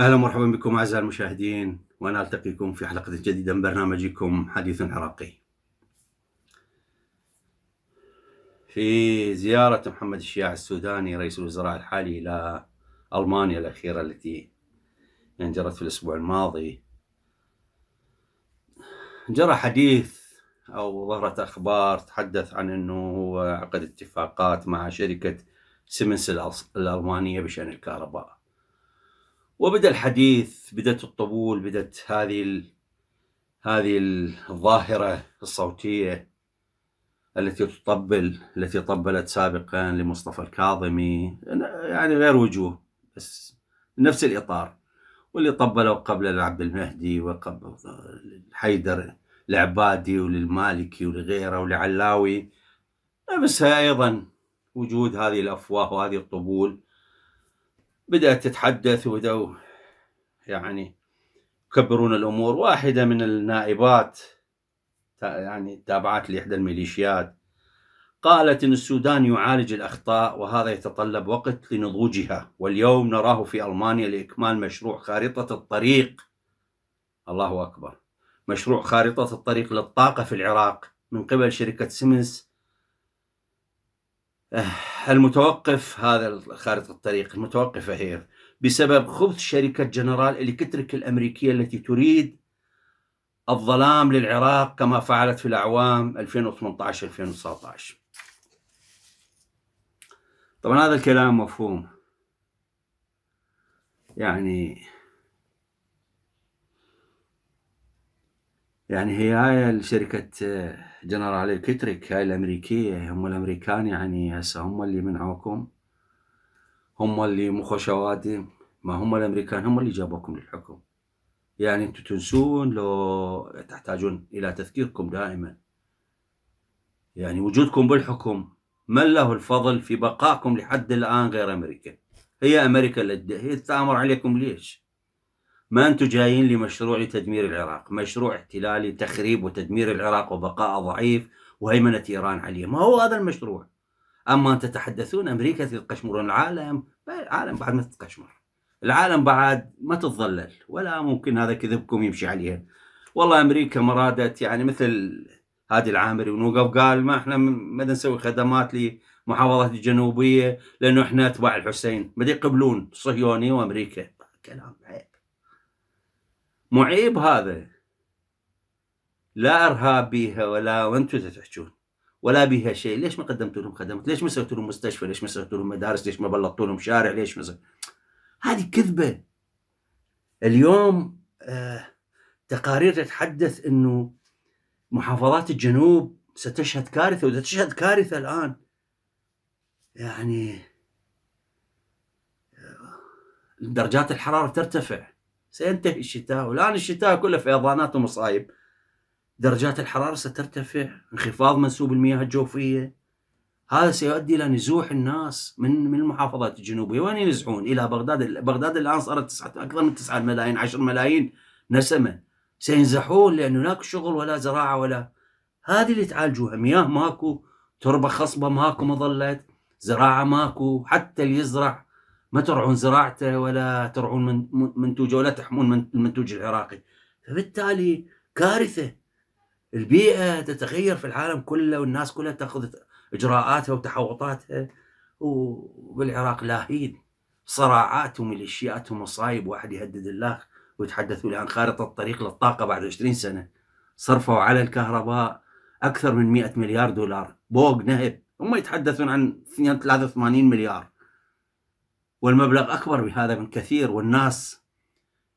أهلا ومرحبا بكم أعزائي المشاهدين وأنا ألتقيكم في حلقة جديدة من برنامجكم حديث عراقي. في زيارة محمد الشياع السوداني رئيس الوزراء الحالي إلى ألمانيا الأخيرة التي انجرت في الأسبوع الماضي. جرى حديث أو ظهرت أخبار تحدث عن إنه هو عقد اتفاقات مع شركة سيمنس الألمانية بشأن الكهرباء. وبدأ الحديث بدأت الطبول بدأت هذه ال... هذه الظاهرة الصوتية التي تطبل التي طبلت سابقا لمصطفى الكاظمي. يعني غير وجوه. بس نفس الإطار واللي طبلوا قبل لعبد المهدي وقبل حيدر العبادي وللمالكي ولغيره ولعلاوي. بس أيضا وجود هذه الأفواه وهذه الطبول بدأت تتحدث وبدأوا يعني يكبرون الأمور. واحدة من النائبات يعني تابعت لإحدى الميليشيات قالت إن السودان يعالج الأخطاء وهذا يتطلب وقت لنضوجها. واليوم نراه في ألمانيا لإكمال مشروع خارطة الطريق. الله أكبر. مشروع خارطة الطريق للطاقة في العراق من قبل شركة سيمنز. المتوقف هذا خارطة الطريق المتوقفة هي بسبب خبث شركة جنرال إلكتريك الأمريكية التي تريد الظلام للعراق كما فعلت في الأعوام 2018-2019 طبعا هذا الكلام مفهوم. يعني يعني هي هاي شركة جنرال إلكتريك هاي الأمريكية هم الأمريكان يعني هسه هم اللي منعوكم هم اللي مخ شوادم ما هم الأمريكان هم اللي جابوكم للحكم. يعني أنتم تنسون لو تحتاجون إلى تذكيركم دائما. يعني وجودكم بالحكم من له الفضل في بقائكم لحد الآن غير أمريكا؟ هي أمريكا اللي هي تتآمر عليكم ليش؟ ما أنتم جايين لمشروع لتدمير العراق مشروع احتلالي تخريب وتدمير العراق وبقاء ضعيف وهيمنة إيران عليه ما هو هذا المشروع؟ أما أن تتحدثون أمريكا تتقشمرون العالم العالم بعد ما تتقشمر. العالم بعد ما تتظلل ولا ممكن هذا كذبكم يمشي عليها. والله أمريكا مرادت يعني مثل هادي العامري ونوقف قال ما إحنا ما نسوي خدمات لمحافظات الجنوبية لأنه إحنا أتباع الحسين. ما يقبلون صهيوني وأمريكا. كلام عيب. معيب هذا. لا أرهاب بيها ولا وأنتم تحجون. ولا بيها شيء. ليش ما قدمتوا لهم خدمات؟ ليش ما سويتوا لهم مستشفى؟ ليش ما سويتوا لهم مدارس؟ ليش ما بلطتوا لهم شارع؟ ليش ما هذه كذبة. اليوم آه تقارير تتحدث إنه محافظات الجنوب ستشهد كارثة وتشهد كارثة الآن يعني درجات الحرارة ترتفع. سينتهي الشتاء والآن الشتاء كله فيضانات ومصايب. درجات الحرارة سترتفع انخفاض منسوب المياه الجوفية. هذا سيؤدي إلى نزوح الناس من من المحافظات الجنوبية وين ينزحون؟ إلى بغداد. بغداد الآن صارت تسعة أكثر من 9 ملايين 10 ملايين نسمة. سينزحون لأن هناك شغل ولا زراعة ولا. هذه اللي تعالجوها. مياه ماكو تربة خصبة ماكو مظلت زراعة ماكو حتى اللي يزرع ما ترعون زراعته ولا ترعون من منتوجه ولا تحمون من المنتوج العراقي. فبالتالي كارثة. البيئة تتغير في العالم كله والناس كلها تأخذ إجراءاتها وتحوطاتها. وبالعراق لاهين. صراعات وميليشيات ومصايب واحد يهدد الله. ويتحدثوا عن خارطة الطريق للطاقة بعد 20 سنة. صرفوا على الكهرباء أكثر من 100 مليار دولار. بوق نهب هم يتحدثون عن 83 مليار. والمبلغ أكبر بهذا من كثير. والناس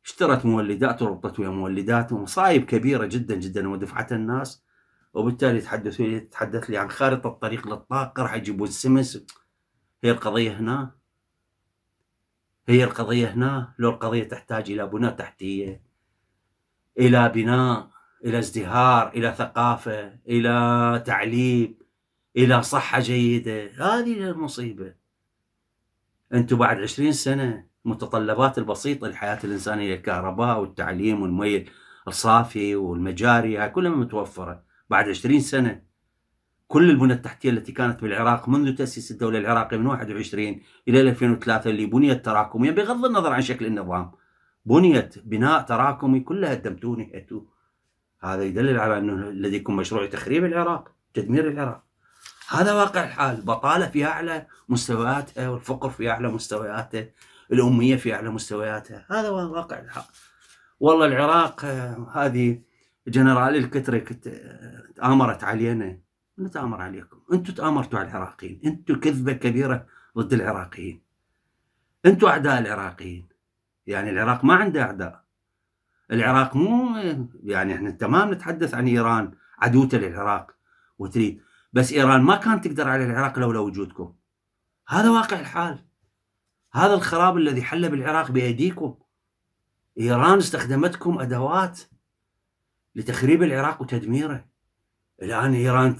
اشترت مولدات وربطت ويا مولدات. ومصايب كبيرة جدا جدا ودفعتها الناس. وبالتالي تحدثوا لي تحدث لي عن خارطة الطريق للطاقة. راح يجيبون السمس هي القضية هنا. هي القضية هنا لو القضية تحتاج إلى بناء تحتية إلى بناء إلى ازدهار إلى ثقافة إلى تعليم إلى صحة جيدة. هذه المصيبة. أنتم بعد عشرين سنة المتطلبات البسيطة للحياة الإنسانية الكهرباء والتعليم والمي الصافي والمجاري هاي كلها متوفرة. بعد 20 سنة كل البنى التحتية التي كانت بالعراق منذ تأسيس الدولة العراقية من 21 إلى 2003 اللي بنيت تراكميا بغض النظر عن شكل النظام. بنيت بناء تراكمي كلها هدمتوني هذا يدلل على أنه لديكم مشروع تخريب العراق تدمير العراق. هذا واقع الحال. بطالة في أعلى مستوياتها والفقر في أعلى مستوياته الأمية في أعلى مستوياتها هذا واقع الحال. والله العراق آه، هذه جنرال الكتريك تآمرت علينا. من تآمر عليكم. أنتم تآمرتوا على العراقيين. أنتم كذبة كبيرة ضد العراقيين. أنتم أعداء العراقيين. يعني العراق ما عنده أعداء. العراق مو يعني إحنا تمام نتحدث عن إيران عدوته للعراق وتريد. بس إيران ما كانت تقدر على العراق لولا وجودكم. هذا واقع الحال. هذا الخراب الذي حل بالعراق بأيديكم. إيران استخدمتكم أدوات لتخريب العراق وتدميره. الآن إيران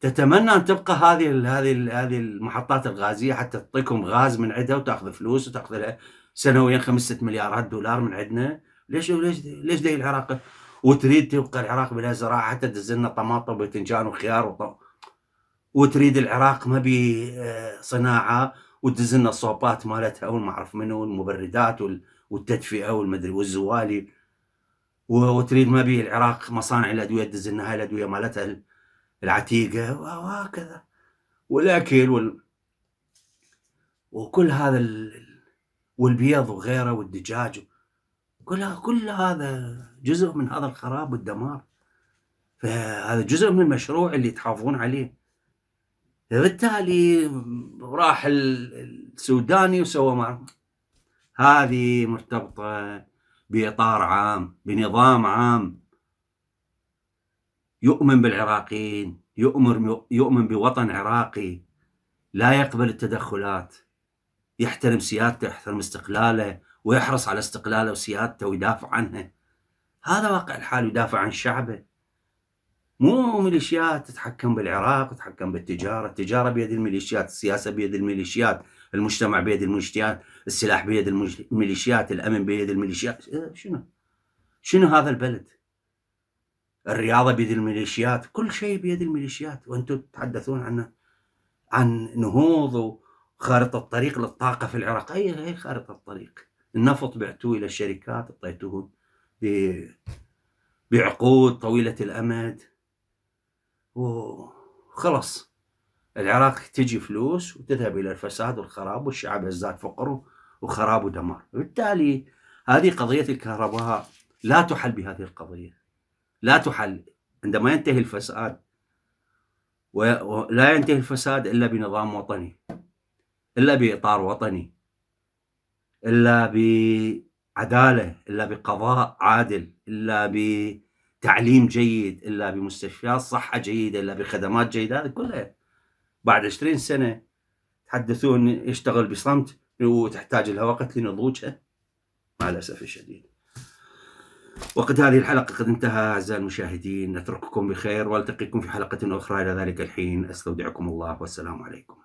تتمنى أن تبقى هذه هذه هذه المحطات الغازية حتى تعطيكم غاز من عندها وتأخذ فلوس وتأخذ سنويا خمس ست مليارات دولار من عندنا. ليش ليش ليش دي العراق؟ وتريد تبقى العراق بلا زراعة حتى تدز لنا طماطم وباذنجان وخيار وط... وتريد العراق ما بي آه، صناعة وتدز لنا الصوبات مالتها وما اعرف منو المبردات والتدفئة والمدري والزوالي. وتريد ما بي العراق مصانع الادويه تدز لنا هاي الادويه مالتها العتيقة وهكذا. والاكل وال... وكل هذا ال... والبيض وغيره والدجاج كل كل هذا جزء من هذا الخراب والدمار. فهذا جزء من المشروع اللي تحافظون عليه. فبالتالي راح السوداني وسوى هذه مرتبطة بإطار عام بنظام عام. يؤمن بالعراقيين يؤمن يؤمن بوطن عراقي. لا يقبل التدخلات. يحترم سيادته يحترم استقلاله ويحرص على استقلاله وسيادته ويدافع عنها هذا واقع الحال يدافع عن شعبه. مو ميليشيات تتحكم بالعراق تتحكم بالتجارة، التجارة بيد الميليشيات، السياسة بيد الميليشيات، المجتمع بيد الميليشيات، السلاح بيد الميليشيات، الأمن بيد الميليشيات، إيه، شنو؟ شنو هذا البلد؟ الرياضة بيد الميليشيات، كل شيء بيد الميليشيات وأنتم تتحدثون عن عن نهوض وخارطة طريق للطاقة في العراق، أي اي خارطة الطريق؟ النفط بعتوه إلى الشركات اعطيتوه بعقود طويلة الأمد وخلص العراق تجي فلوس وتذهب إلى الفساد والخراب والشعب يزداد فقر وخراب ودمار. بالتالي هذه قضية الكهرباء لا تحل بهذه القضية. لا تحل. عندما ينتهي الفساد ولا ينتهي الفساد إلا بنظام وطني إلا بإطار وطني إلا بعدالة إلا بقضاء عادل إلا بتعليم جيد إلا بمستشفيات صحة جيدة إلا بخدمات جيدة هذه كلها. بعد 20 سنة تحدثون يشتغل بصمت وتحتاج لها وقت لنضوجها. مع الأسف الشديد. وقت هذه الحلقة قد انتهى أعزائي المشاهدين نترككم بخير وألتقيكم في حلقة أخرى. إلى ذلك الحين أستودعكم الله والسلام عليكم.